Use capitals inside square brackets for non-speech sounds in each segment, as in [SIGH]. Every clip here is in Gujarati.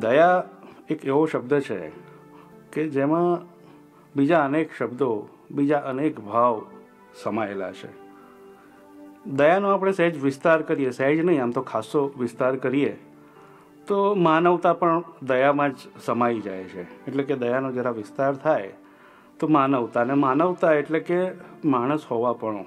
દયા એક એવો શબ્દ છે કે જેમાં બીજા અનેક શબ્દો, બીજા અનેક ભાવ સમાયેલા છે. દયાનો આપણે સહેજ વિસ્તાર કરીએ, સહેજ નહીં, આમ તો ખાસો વિસ્તાર કરીએ, તો માનવતા પણ દયામાં જ સમાઈ જાય છે. એટલે કે દયાનો જરા વિસ્તાર થાય, તો માનવતા અને માનવતા એટલે કે માણસ હોવા પણ.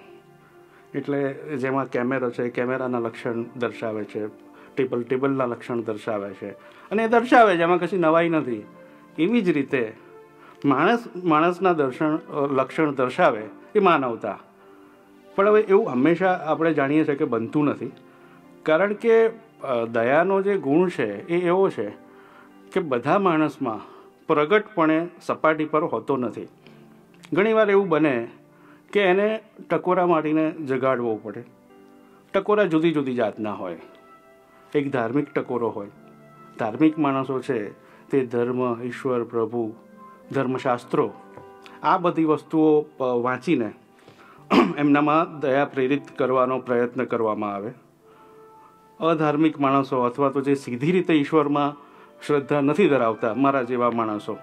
એટલે જેમાં કેમેરો છે, કેમેરાના લક્ષણ દર્શાવે છે ટેબલ ટેબલના લક્ષણ દર્શાવે છે. અને એ દર્શાવે છે, એમાં કશી નવાઈ નથી. એવી જ રીતે માણસ, માણસના દર્શન લક્ષણ દર્શાવે એ માનવતા. પણ હવે એવું હંમેશા આપણે જાણીએ છીએ કે બનતું નથી. કારણ કે દયાનો જે ગુણ છે એ એવો છે કે બધા માણસમાં પ્રગટપણે સપાટી પર હોતો નથી. ઘણીવાર એવું બને કે એને ટકોરા મારીને જગાડવો પડે. ટકોરા જુદી જુદી જાતના હોય. એક ધાર્મિક ટકોરો હોય. ધાર્મિક માણસો છે તે ધર્મ, ઈશ્વર, પ્રભુ, ધર્મશાસ્ત્રો, આ બધી વસ્તુઓ વાંચીને [CLEARS THROAT] એમનામાં દયા પ્રેરિત કરવાનો પ્રયત્ન કરવામાં આવે. અધાર્મિક માણસો અથવા તો જે સીધી રીતે ઈશ્વરમાં શ્રદ્ધા નથી ધરાવતા મારા જેવા માણસો,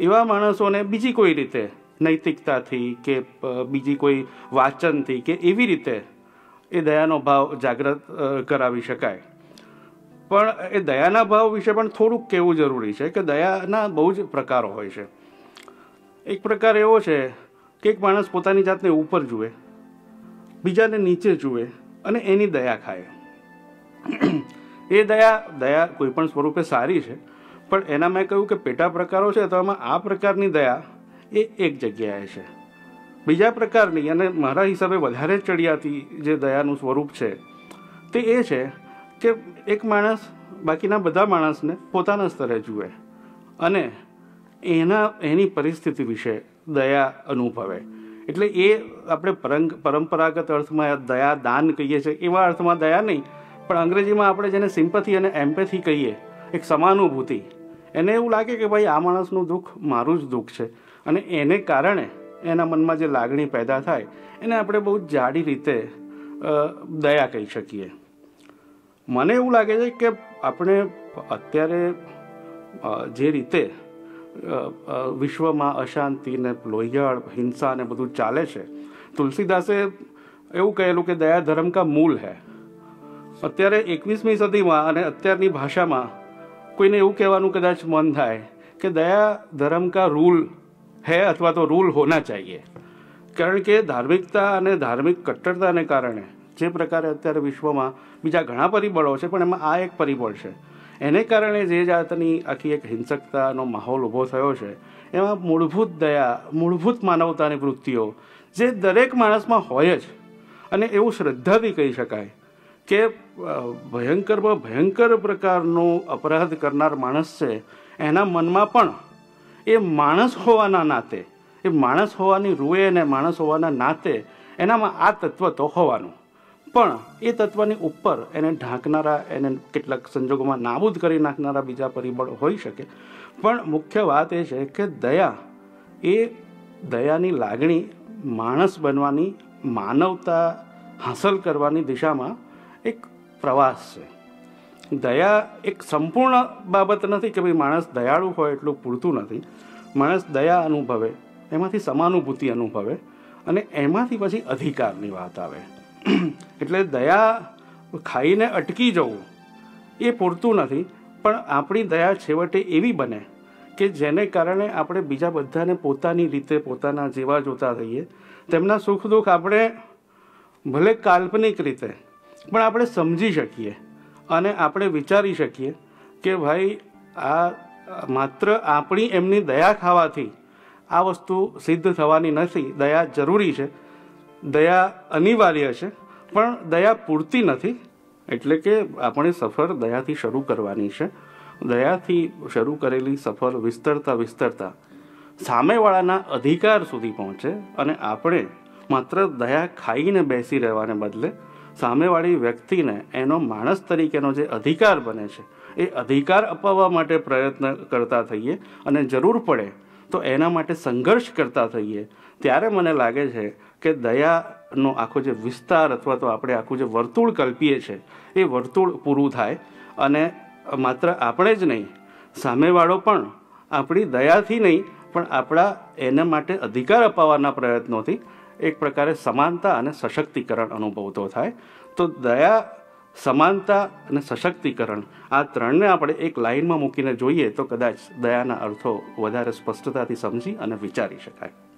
એવા માણસોને બીજી કોઈ રીતે નૈતિકતાથી કે બીજી કોઈ વાંચનથી કે એવી રીતે એ દયાનો ભાવ જાગૃત કરાવી શકાય. પણ એ દયાના ભાવ વિશે પણ થોડુંક કહેવું જરૂરી છે કે દયાના બહુ જ પ્રકારો હોય છે. એક પ્રકાર એવો છે કે એક માણસ પોતાની જાતને ઉપર જુએ, બીજાને નીચે જુએ અને એની દયા ખાય. એ દયા દયા કોઈ પણ સ્વરૂપે સારી છે, પણ એના મેં કહ્યું કે પેટા પ્રકારો છે તો એમાં આ પ્રકારની દયા એ એક જગ્યાએ છે. બીજા પ્રકારની, અને મારા હિસાબે વધારે ચડિયાતી જે દયાનું સ્વરૂપ છે તે એ છે કે એક માણસ, બાકીના બધા માણસને પોતાના સ્તરે જુએ અને એના, એની પરિસ્થિતિ વિશે દયા અનુભવે. એટલે એ આપણે પરંગ, પરંપરાગત અર્થમાં દયા દાન કહીએ છીએ, એવા અર્થમાં દયા નહીં. પણ અંગ્રેજીમાં આપણે જેને સિમ્પથી અને એમ્પેથી કહીએ, એક સમાનુભૂતિ, એને એવું લાગે કે ભાઈ આ માણસનું દુઃખ મારું જ દુઃખ છે. અને એને કારણે એના મનમાં જે લાગણી પેદા થાય, એને આપણે બહુ જાડી રીતે દયા કહી શકીએ. મને એવું લાગે છે કે આપણે અત્યારે જે રીતે વિશ્વમાં અશાંતિ ને લોહિયાળ, હિંસા ને બધું ચાલે છે, તુલસીદાસે એવું કહેલું કે દયા ધર્મ કા મૂલ હે. અત્યારે એકવીસમી સદીમાં અને અત્યારની ભાષામાં કોઈને એવું કહેવાનું કદાચ મન થાય કે દયા ધર્મ કા રૂલ હૈ અથવા તો રૂલ હોના ચાહીએ. કારણ કે ધાર્મિકતા અને ધાર્મિક કટ્ટરતાને કારણે જે પ્રકારે અત્યારે વિશ્વમાં બીજા ઘણા પરિબળો છે, પણ એમાં આ એક પરિબળ છે. એને કારણે જે જાતની આખી એક હિંસકતાનો માહોલ ઊભો થયો છે, એમાં મૂળભૂત દયા, મૂળભૂત માનવતાની વૃત્તિઓ જે દરેક માણસમાં હોય જ, અને એવું શ્રદ્ધા બી કહી શકાય કે ભયંકરમાં ભયંકર પ્રકારનો અપરાધ કરનાર માણસ છે, એના મનમાં પણ એ માણસ હોવાના નાતે, એ માણસ હોવાની રૂએ અને માણસ હોવાના નાતે એનામાં આ તત્વ તો હોવાનું. પણ એ તત્વની ઉપર એને ઢાંકનારા, એને કેટલાક સંજોગોમાં નાબૂદ કરી નાખનારા બીજા પરિબળો હોઈ શકે. પણ મુખ્ય વાત એ છે કે દયા એ દયાની લાગણી માણસ બનવાની, માનવતા હાંસલ કરવાની દિશામાં એક પ્રવાસ છે. દયા એક સંપૂર્ણ બાબત નથી કે ભાઈ માણસ દયાળુ હોય એટલું પૂરતું નથી. માણસ દયા અનુભવે, એમાંથી સમાનુભૂતિ અનુભવે અને એમાંથી પછી અધિકારની વાત આવે. એટલે દયા ખાઈને અટકી જવું, એ પૂરતું નથી. પણ આપણી દયા છેવટે એવી બને કે જેને કારણે આપણે બીજા બધાને પોતાની રીતે પોતાના જેવા જોતા થઈએ તેમના સુખ દુઃખ આપણે ભલે કાલ્પનિક રીતે, પણ આપણે સમજી શકીએ. અને આપણે વિચારી શકીએ કે ભાઈ, આ માત્ર આપણી એમની દયા ખાવાથી આ વસ્તુ સિદ્ધ થવાની નથી. દયા જરૂરી છે. દયા અનિવાર્ય છે. પણ દયા પૂરતી નથી, એટલે કે આપણે સફર દયાથી શરૂ કરવાની છે. દયાથી શરૂ કરેલી સફર વિસ્તરતા વિસ્તરતા સામેવાળાના અધિકાર સુધી પહોંચે અને આપણે માત્ર દયા ખાઈને બેસી રહેવાને બદલે સામેવાળી વ્યક્તિને એનો માણસ તરીકેનો જે અધિકાર બને છે, એ અધિકાર અપાવવા માટે પ્રયત્ન કરતા થઈએ અને જરૂર પડે તો એના માટે સંઘર્ષ કરતા થઈએ, ત્યારે મને લાગે છે કે દયાનો આખો જે વિસ્તાર અથવા તો આપણે આખું જે વર્તુળ કલ્પીએ છીએ એ વર્તુળ પૂરું થાય અને માત્ર આપણે જ નહીં, સામેવાળો પણ આપણી દયાથી નહીં, પણ આપણા એને માટે અધિકાર અપાવવાના પ્રયત્નોથી એક પ્રકારે સમાનતા અને સશક્તિકરણ અનુભવતો થાય. તો દયા, સમાનતા અને સશક્તિકરણ આ ત્રણને આપણે એક લાઇનમાં મૂકીને જોઈએ તો કદાચ દયાના અર્થો વધારે સ્પષ્ટતાથી સમજી અને વિચારી શકાય.